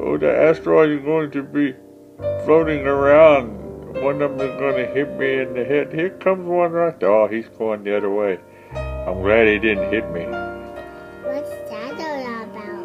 Oh, the asteroid is going to be floating around. One of them is going to hit me in the head. Here comes one right there. Oh, he's going the other way. I'm glad he didn't hit me. What's that all about?